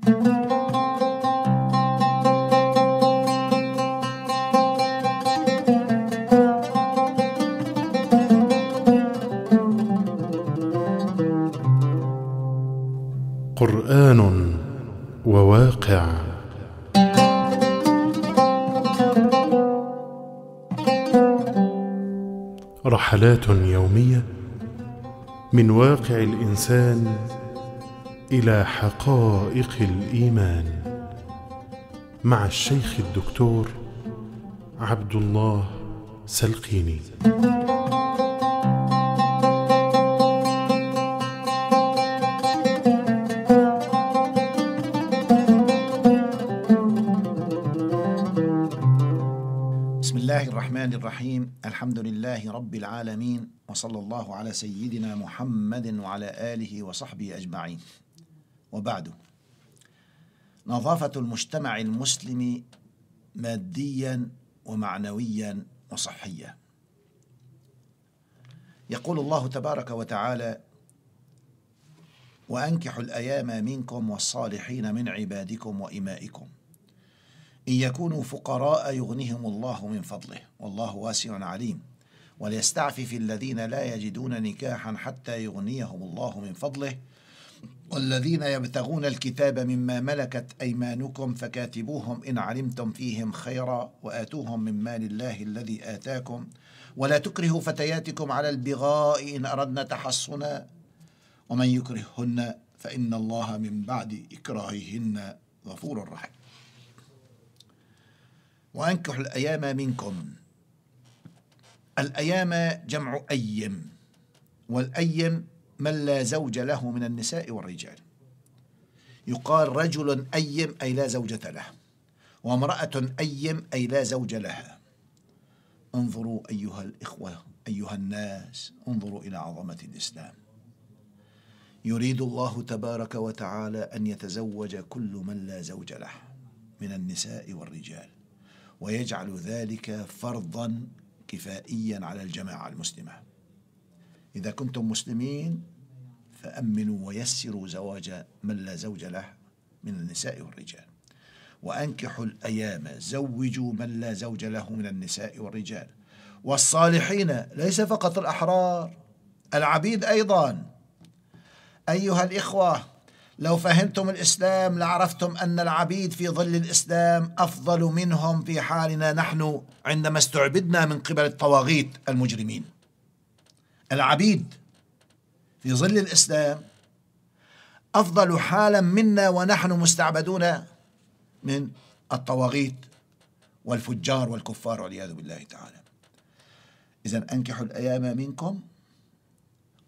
قرآن وواقع. رحلات يومية من واقع الإنسان إلى حقائق الإيمان مع الشيخ الدكتور عبد الله سلقيني. بسم الله الرحمن الرحيم. الحمد لله رب العالمين وصلى الله على سيدنا محمد وعلى آله وصحبه أجمعين. وبعد نظافة المجتمع المسلم ماديا ومعنويا وصحيا. يقول الله تبارك وتعالى وأنكحوا الأيام منكم والصالحين من عبادكم وإمائكم. إن يكونوا فقراء يغنيهم الله من فضله والله واسع عليم. وليستعفف الذين لا يجدون نكاحا حتى يغنيهم الله من فضله والذين يبتغون الكتاب مما ملكت أيمانكم فكاتبوهم إن علمتم فيهم خيرا وآتوهم من مال الله الذي آتاكم. ولا تكرهوا فتياتكم على البغاء إن أردنا تحصنا. ومن يكرههن فإن الله من بعد إكراههن غفور رحيم. وأنكحوا الأيام منكم. الأيام جمع أيم والأيم من لا زوج له من النساء والرجال. يقال رجل أيم أي لا زوجة له وامرأة أيم أي لا زوج لها. انظروا أيها الإخوة أيها الناس انظروا إلى عظمة الإسلام. يريد الله تبارك وتعالى أن يتزوج كل من لا زوج له من النساء والرجال ويجعل ذلك فرضا كفائيا على الجماعة المسلمة. إذا كنتم مسلمين فأمنوا ويسروا زواج من لا زوج له من النساء والرجال. وأنكحوا الأيام زوجوا من لا زوج له من النساء والرجال. والصالحين ليس فقط الأحرار العبيد أيضا. أيها الإخوة لو فهمتم الإسلام لعرفتم أن العبيد في ظل الإسلام أفضل منهم في حالنا نحن عندما استعبدنا من قبل الطواغيت المجرمين. العبيد في ظل الإسلام أفضل حالا منا ونحن مستعبدون من الطواغيت والفجار والكفار والعياذ بالله تعالى. اذا أنكحوا الأيام منكم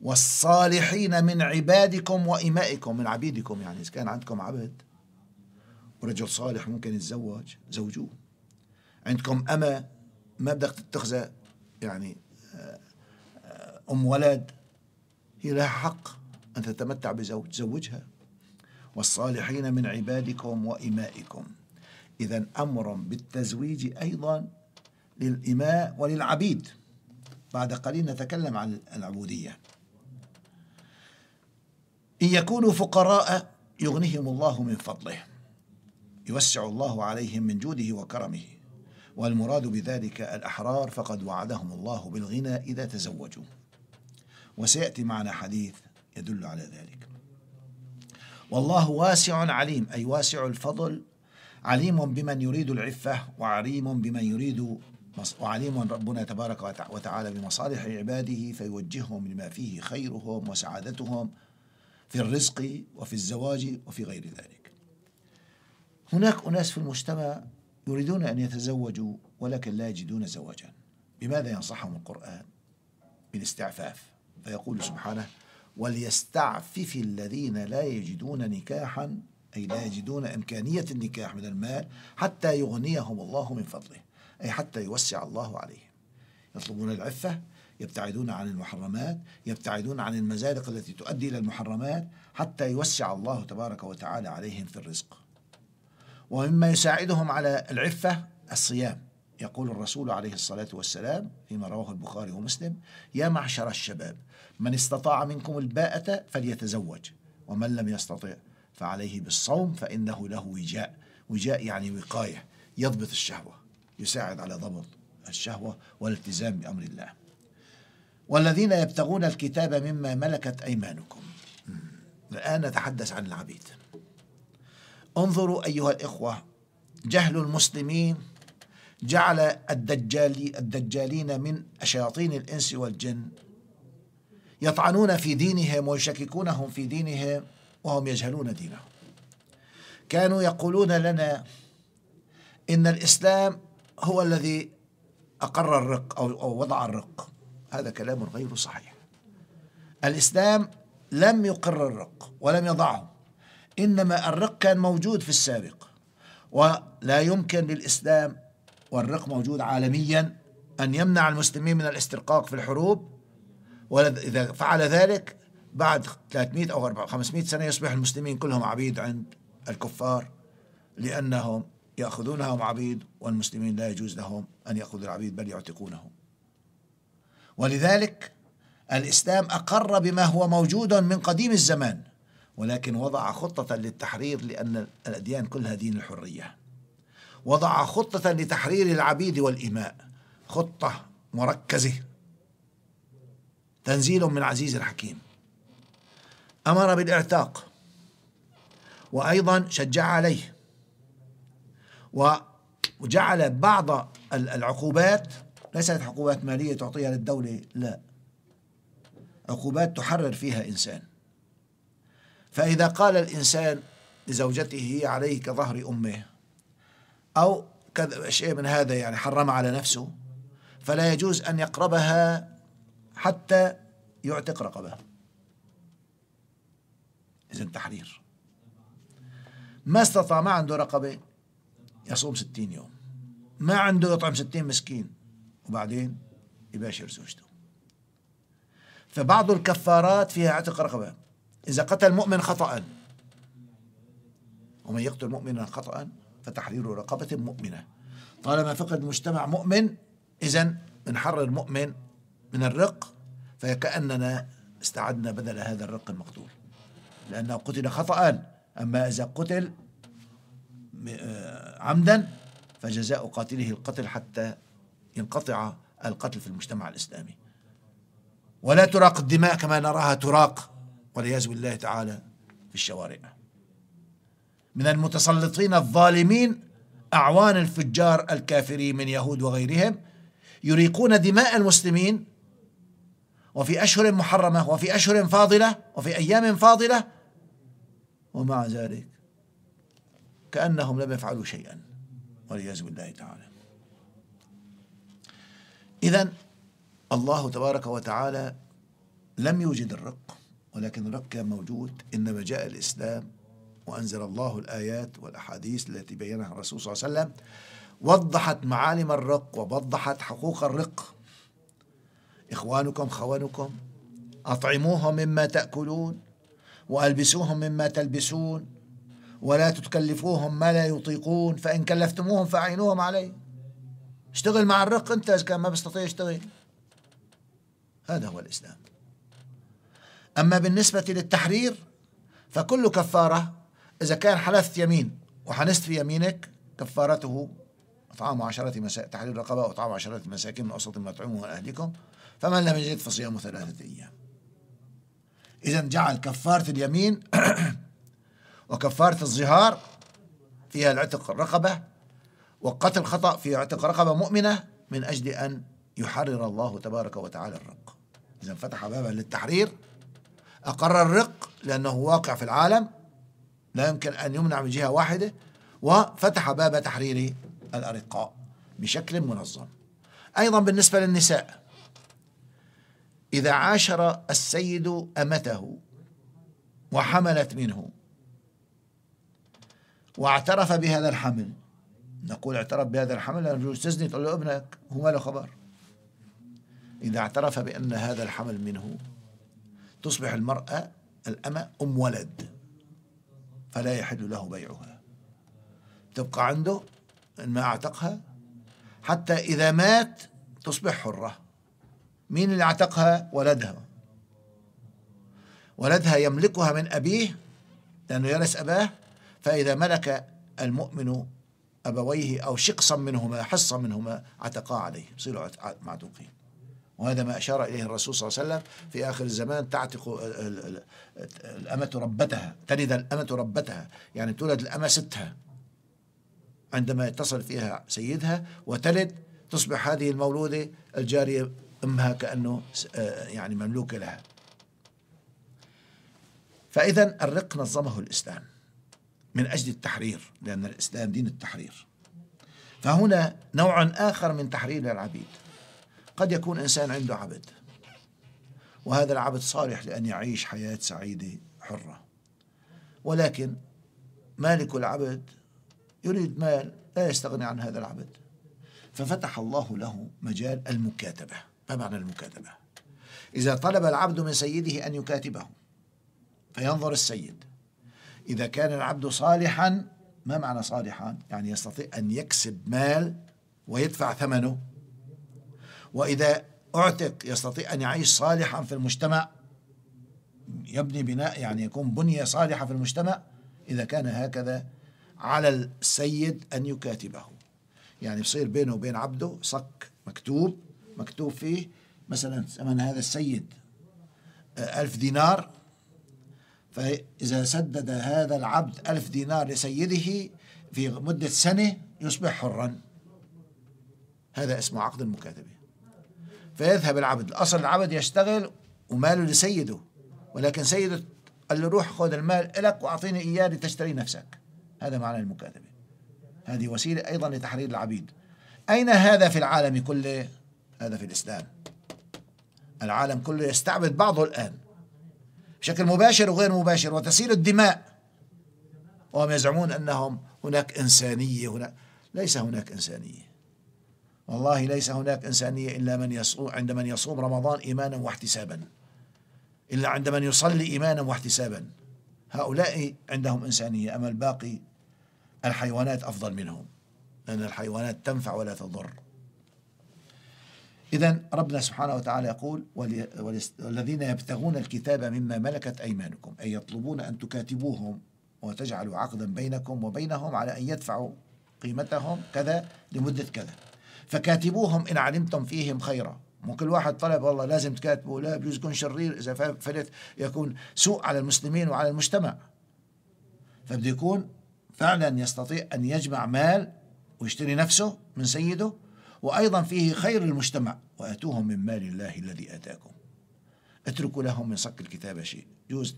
والصالحين من عبادكم وإمائكم من عبيدكم يعني إذا كان عندكم عبد ورجل صالح ممكن يتزوج زوجوه عندكم أما ما بدك تتخذ يعني أم ولد هي لها حق أن تتمتع بزوج زوجها والصالحين من عبادكم وإمائكم. إذا أمر بالتزويج أيضا للإماء وللعبيد. بعد قليل نتكلم عن العبودية. إن يكونوا فقراء يغنيهم الله من فضله. يوسع الله عليهم من جوده وكرمه. والمراد بذلك الأحرار فقد وعدهم الله بالغنى إذا تزوجوا. وسيأتي معنا حديث يدل على ذلك. والله واسع عليم أي واسع الفضل عليم بمن يريد العفة وعليم بمن يريد وعليم ربنا تبارك وتعالى بمصالح عباده فيوجههم لما فيه خيرهم وسعادتهم في الرزق وفي الزواج وفي غير ذلك. هناك أناس في المجتمع يريدون أن يتزوجوا ولكن لا يجدون زواجا. بماذا ينصحهم القرآن؟ بالاستعفاف. فيقول سبحانه وليستعفف الذين لا يجدون نكاحا أي لا يجدون إمكانية النكاح من المال حتى يغنيهم الله من فضله أي حتى يوسع الله عليهم. يطلبون العفة يبتعدون عن المحرمات يبتعدون عن المزالق التي تؤدي إلى المحرمات حتى يوسع الله تبارك وتعالى عليهم في الرزق. ومما يساعدهم على العفة الصيام. يقول الرسول عليه الصلاة والسلام فيما رواه البخاري ومسلم يا معشر الشباب من استطاع منكم الباءة فليتزوج ومن لم يستطع فعليه بالصوم فإنه له وجاء. وجاء يعني وقاية يضبط الشهوة يساعد على ضبط الشهوة والالتزام بأمر الله. والذين يبتغون الكتاب مما ملكت أيمانكم. الآن نتحدث عن العبيد. انظروا أيها الإخوة جهل المسلمين جعل الدجال الدجالين من شياطين الإنس والجن يطعنون في دينهم ويشككونهم في دينهم وهم يجهلون دينهم. كانوا يقولون لنا إن الإسلام هو الذي أقر الرق أو وضع الرق. هذا كلام غير صحيح. الإسلام لم يقر الرق ولم يضعه. إنما الرق كان موجود في السابق. ولا يمكن للإسلام والرق موجود عالميا أن يمنع المسلمين من الاسترقاق في الحروب وإذا فعل ذلك بعد 300 أو 500 سنة يصبح المسلمين كلهم عبيد عند الكفار لأنهم يأخذونهم عبيد والمسلمين لا يجوز لهم أن يأخذوا العبيد بل يعتقونهم. ولذلك الإسلام أقر بما هو موجود من قديم الزمان ولكن وضع خطة للتحرير لأن الأديان كلها دين الحرية. وضع خطة لتحرير العبيد والإماء. خطة مركزة. تنزيل من عزيز الحكيم. أمر بالإعتاق. وأيضا شجع عليه. وجعل بعض العقوبات ليست عقوبات مالية تعطيها للدولة لا. عقوبات تحرر فيها إنسان. فإذا قال الإنسان لزوجته هي عليه كظهر أمه. أو كذا شيء من هذا يعني حرم على نفسه فلا يجوز أن يقربها حتى يعتق رقبة. إذا تحرير. ما استطاع ما عنده رقبة يصوم ستين يوم. ما عنده يطعم ستين مسكين وبعدين يباشر زوجته. فبعض الكفارات فيها عتق رقبة. إذا قتل مؤمن خطأ. ومن يقتل مؤمنا خطأ فتحرير رقبة مؤمنة. طالما فقد مجتمع مؤمن إذا نحرر مؤمن من الرق فكأننا استعدنا بدل هذا الرق المقتول لأنه قتل خطأ أما إذا قتل آه، عمدا فجزاء قاتله القتل حتى ينقطع القتل في المجتمع الإسلامي. ولا تراق الدماء كما نراها تراق والعياذ بالله تعالى في الشوارع. من المتسلطين الظالمين أعوان الفجار الكافرين من يهود وغيرهم يريقون دماء المسلمين وفي أشهر محرمة وفي أشهر فاضلة وفي أيام فاضلة ومع ذلك كأنهم لم يفعلوا شيئا والعياذ بالله تعالى. إذا الله تبارك وتعالى لم يوجد الرق ولكن الرق كان موجود إنما جاء الإسلام وأنزل الله الآيات والأحاديث التي بينها الرسول صلى الله عليه وسلم وضحت معالم الرق ووضحت حقوق الرق. إخوانكم خوانكم أطعموهم مما تأكلون وألبسوهم مما تلبسون ولا تكلفوهم ما لا يطيقون فإن كلفتموهم فأعينوهم عليه. اشتغل مع الرق أنت إذا كان ما بيستطيع يشتغل. هذا هو الإسلام. أما بالنسبة للتحرير فكل كفارة إذا كان حلفت يمين وحنست في يمينك كفارته إطعام عشرة مساء تحرير رقبة وإطعام عشرة مساكين من أوسط ما تطعمون أهلكم فمن لم يجد فصيام ثلاثة أيام. إذا جعل كفارة اليمين وكفارة الظهار فيها العتق الرقبة وقتل خطأ في عتق رقبة مؤمنة من أجل أن يحرر الله تبارك وتعالى الرق. إذا فتح بابا للتحرير أقر الرق لأنه واقع في العالم لا يمكن أن يمنع من جهة واحدة وفتح باب تحرير الأرقاء بشكل منظم. أيضا بالنسبة للنساء إذا عاشر السيد أمته وحملت منه واعترف بهذا الحمل نقول اعترف بهذا الحمل يجوز تزني تقول له ابنك هو له خبر. إذا اعترف بأن هذا الحمل منه تصبح المرأة الأمة أم ولد. فلا يحل له بيعها. تبقى عنده إن ما أعتقها حتى إذا مات تصبح حرة. مين اللي اعتقها؟ ولدها. ولدها يملكها من أبيه لأنه يرث أباه فإذا ملك المؤمن أبويه أو شقصا منهما حصا منهما عتقا عليه. يصيروا معتوقين وهذا ما أشار إليه الرسول صلى الله عليه وسلم في آخر الزمان تعتق الأمة ربتها تلد الأمة ربتها يعني تولد الأمة ستها. عندما يتصل فيها سيدها وتلد تصبح هذه المولودة الجارية أمها كأنه آه، يعني مملوكة لها. فإذا الرق نظمه الإسلام من أجل التحرير لأن الإسلام دين التحرير. فهنا نوع آخر من تحرير العبيد. قد يكون إنسان عنده عبد. وهذا العبد صالح لأن يعيش حياة سعيدة حرة. ولكن مالك العبد يريد مال لا يستغني عن هذا العبد. ففتح الله له مجال المكاتبة. ما معنى المكاتبة؟ إذا طلب العبد من سيده أن يكاتبه فينظر السيد. إذا كان العبد صالحا ما معنى صالحا؟ يعني يستطيع أن يكسب مال ويدفع ثمنه. وإذا أعتق يستطيع أن يعيش صالحا في المجتمع يبني بناء يعني يكون بنية صالحة في المجتمع إذا كان هكذا على السيد أن يكاتبه. يعني يصير بينه وبين عبده صك مكتوب مكتوب فيه مثلا ثمن هذا السيد ألف دينار فإذا سدد هذا العبد ألف دينار لسيده في مدة سنة يصبح حرا. هذا اسمه عقد المكاتبة فيذهب العبد. الأصل العبد يشتغل وماله لسيده ولكن سيده قال له روح خذ المال لك وأعطيني إياه لتشتري نفسك. هذا معنى المكاتبة هذه وسيلة أيضا لتحرير العبيد. أين هذا في العالم كله؟ هذا في الإسلام. العالم كله يستعبد بعضه الآن. بشكل مباشر وغير مباشر وتسيل الدماء. وهم يزعمون أنهم هناك إنسانية هنا ليس هناك إنسانية. والله ليس هناك إنسانية إلا من يصوم عند من يصوم رمضان إيمانا واحتسابا. إلا عند من يصلي إيمانا واحتسابا. هؤلاء عندهم إنسانية أما الباقي الحيوانات أفضل منهم لأن الحيوانات تنفع ولا تضر. إذا ربنا سبحانه وتعالى يقول والذين يبتغون الكتاب مما ملكت أيمانكم أي يطلبون أن تكاتبوهم وتجعلوا عقدا بينكم وبينهم على أن يدفعوا قيمتهم كذا لمدة كذا. فكاتبوهم إن علمتم فيهم خيرا. مو كل واحد طلب والله لازم تكاتبه لا بجوز يكون شرير إذا فلت يكون سوء على المسلمين وعلى المجتمع. فبده يكون فعلا يستطيع أن يجمع مال ويشتري نفسه من سيده وأيضا فيه خير المجتمع وأتوهم من مال الله الذي آتاكم. اتركوا لهم من صك الكتابة شيء. جوز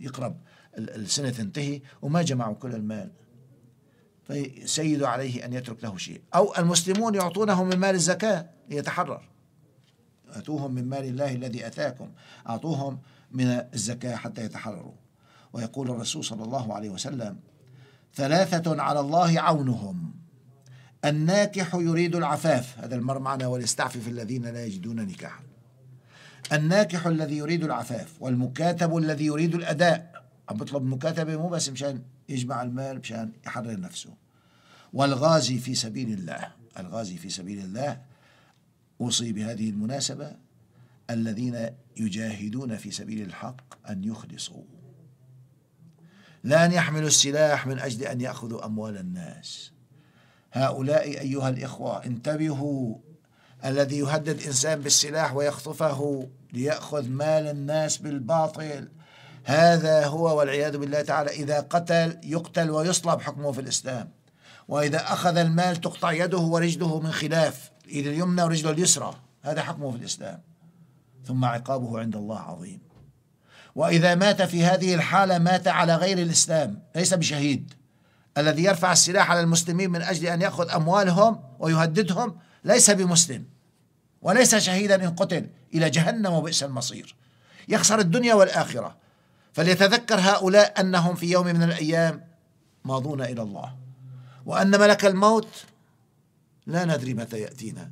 يقرب السنة تنتهي وما جمعوا كل المال. فسيد عليه أن يترك له شيء. أو المسلمون يعطونه من مال الزكاة ليتحرر. أتوهم من مال الله الذي أتاكم. أعطوهم من الزكاة حتى يتحرروا. ويقول الرسول صلى الله عليه وسلم ثلاثة على الله عونهم. الناكح يريد العفاف. هذا المر معنا وليستعفف الذين لا يجدون نكاحا. الناكح الذي يريد العفاف والمكاتب الذي يريد الأداء. عم بطلب مكاتبة مو بس مشان يجمع المال مشان يحرر نفسه. والغازي في سبيل الله الغازي في سبيل الله أوصي بهذه المناسبة الذين يجاهدون في سبيل الحق أن يخلصوا. لا أن يحملوا السلاح من أجل أن يأخذوا أموال الناس. هؤلاء أيها الإخوة انتبهوا. الذي يهدد إنسان بالسلاح ويخطفه ليأخذ مال الناس بالباطل. هذا هو والعياذ بالله تعالى. إذا قتل يقتل ويصلب حكمه في الإسلام. وإذا أخذ المال تقطع يده ورجله من خلاف إيد اليمنى ورجله اليسرى هذا حكمه في الإسلام. ثم عقابه عند الله عظيم. وإذا مات في هذه الحالة مات على غير الإسلام ليس بشهيد. الذي يرفع السلاح على المسلمين من أجل أن يأخذ أموالهم ويهددهم ليس بمسلم. وليس شهيدا إن قتل إلى جهنم وبئس المصير. يخسر الدنيا والآخرة. فليتذكر هؤلاء أنهم في يوم من الأيام ماضون إلى الله. وأن ملك الموت لا ندري متى يأتينا.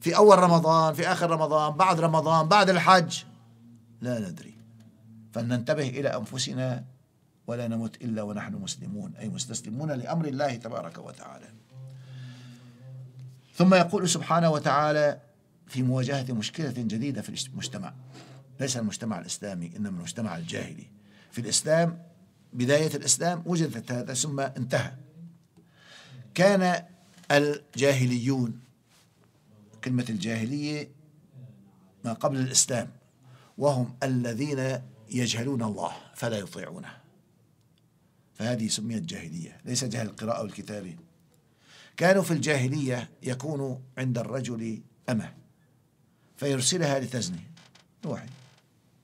في أول رمضان في آخر رمضان بعد رمضان بعد الحج لا ندري. فلننتبه إلى أنفسنا ولا نمت إلا ونحن مسلمون أي مستسلمون لأمر الله تبارك وتعالى. ثم يقول سبحانه وتعالى في مواجهة مشكلة جديدة في المجتمع. ليس المجتمع الإسلامي إنما المجتمع الجاهلي. في الإسلام بداية الإسلام وجدت هذا ثم انتهى. كان الجاهليون كلمة الجاهلية ما قبل الإسلام وهم الذين يجهلون الله فلا يطيعونه. فهذه سميت جاهلية ليس جهل القراءة والكتابة. كانوا في الجاهلية يكون عند الرجل أمة فيرسلها لتزني. روحي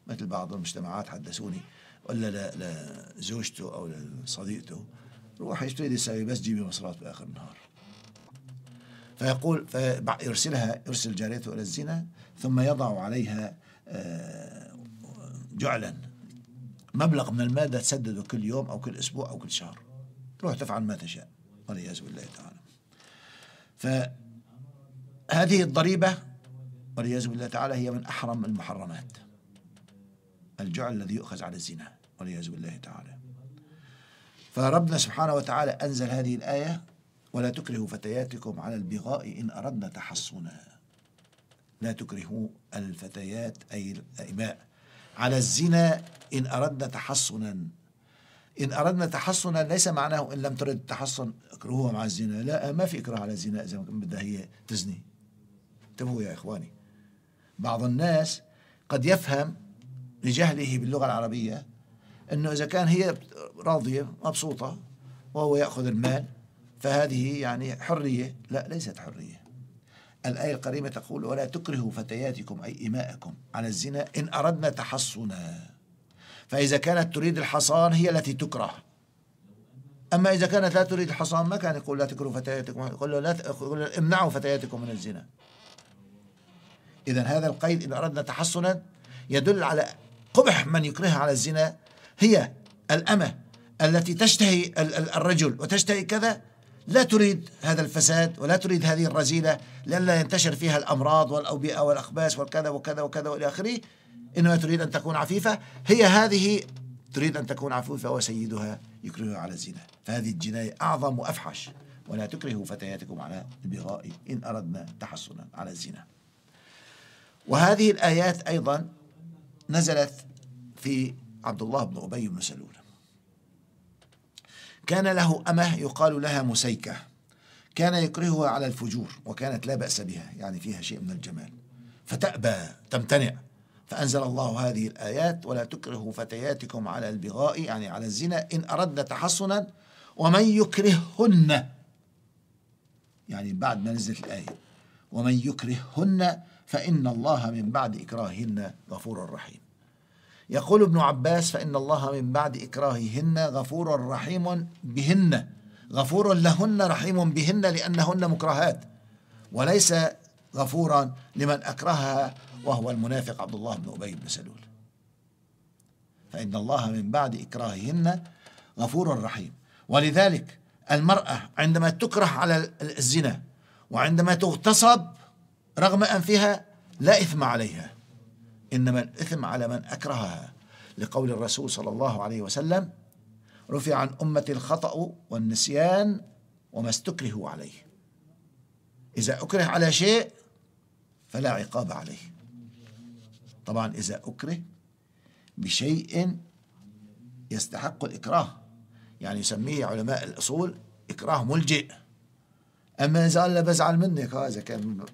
مثل بعض المجتمعات حدثوني ولا لزوجته أو لصديقته روح إيش تريد تسوي بس جيبي مصرات بآخر النهار. فيقول فيرسلها يرسل جاريته إلى الزنا ثم يضع عليها آه، جعلا مبلغ من المال تسدده كل يوم أو كل أسبوع أو كل شهر. تروح تفعل ما تشاء والعياذ بالله تعالى. فهذه الضريبة والعياذ بالله تعالى هي من أحرم المحرمات. الجعل الذي يؤخذ على الزنا والعياذ بالله تعالى. فربنا سبحانه وتعالى أنزل هذه الآية ولا تكرهوا فتياتكم على البغاء إن أردنا تحصنا. لا تكرهوا الفتيات أي الإماء على الزنا إن أردنا تحصنا. إن أردنا تحصنا ليس معناه إن لم ترد التحصن اكرهوها مع الزنا. لا ما في إكراه على الزنا إذا بدها هي تزني. انتبهوا يا إخواني. بعض الناس قد يفهم لجهله باللغة العربية أنه إذا كان هي راضية مبسوطة وهو يأخذ المال فهذه يعني حرية. لا ليست حرية. الآية الكريمة تقول ولا تكرهوا فتياتكم أي إماءكم على الزنا إن أردنا تحصنا. فإذا كانت تريد الحصان هي التي تكره. أما إذا كانت لا تريد الحصان ما كان يقول لا تكرهوا فتياتكم. يقول لا يقول له امنعوا فتياتكم من الزنا. إذا هذا القيد إن أردنا تحصنا يدل على قبح من يكرهها على الزنا هي الأمة التي تشتهي الرجل وتشتهي كذا. لا تريد هذا الفساد ولا تريد هذه الرذيلة لئلا ينتشر فيها الأمراض والأوبئة والأخباس والكذا وكذا وكذا وإلى آخره. إنما تريد أن تكون عفيفة. هي هذه تريد أن تكون عفيفة وسيدها يكرهها على الزنا. فهذه الجناية أعظم وأفحش. ولا تكرهوا فتياتكم على البغاء إن أردنا تحصنا على الزنا. وهذه الآيات أيضا نزلت في عبد الله بن أبي بن سلول. كان له أمة يقال لها مسيكة. كان يكرهها على الفجور وكانت لا بأس بها يعني فيها شيء من الجمال. فتأبى تمتنع. فأنزل الله هذه الآيات ولا تكرهوا فتياتكم على البغاء يعني على الزنا إن أردنا تحصنا ومن يكرههن يعني بعد ما نزلت الآية ومن يكرههن فإن الله من بعد إكراههن غفور رحيم. يقول ابن عباس فإن الله من بعد إكراههن غفور رحيم بهن غفور لهن رحيم بهن لأنهن مكرهات وليس غفورا لمن أكرهها وهو المنافق عبد الله بن أبي بن سلول. فإن الله من بعد إكراههن غفور رحيم. ولذلك المرأة عندما تكره على الزنا وعندما تغتصب رغم أنفها لا إثم عليها إنما الإثم على من أكرهها. لقول الرسول صلى الله عليه وسلم رفع عن أمة الخطأ والنسيان وما استكرهوا عليه. إذا أكره على شيء فلا عقاب عليه. طبعا إذا أكره بشيء يستحق الإكراه يعني يسميه علماء الأصول إكراه ملجئ. أما إذا قال بزعل منك هذا كان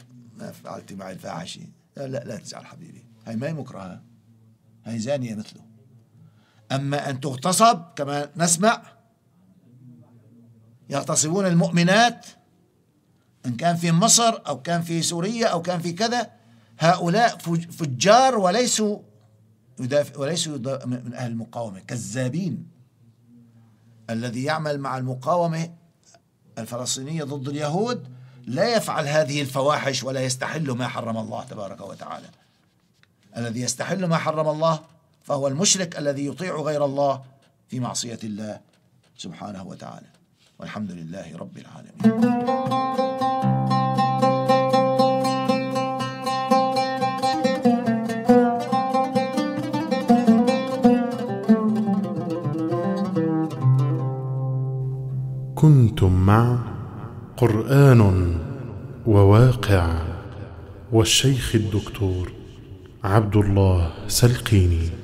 ما معي الفاحشة. لا لا, لا تزعل حبيبي. هاي ما هي مكرهة. هاي زانية مثله. أما أن تغتصب كما نسمع يغتصبون المؤمنات إن كان في مصر أو كان في سوريا أو كان في كذا هؤلاء فجار وليسوا يدافع وليسوا من أهل المقاومة كذابين. الذي يعمل مع المقاومة الفلسطينية ضد اليهود لا يفعل هذه الفواحش ولا يستحل ما حرم الله تبارك وتعالى. الذي يستحل ما حرم الله فهو المشرك الذي يطيع غير الله في معصية الله سبحانه وتعالى. والحمد لله رب العالمين. كنتم مع قرآن وواقع والشيخ الدكتور عبد الله سلقيني.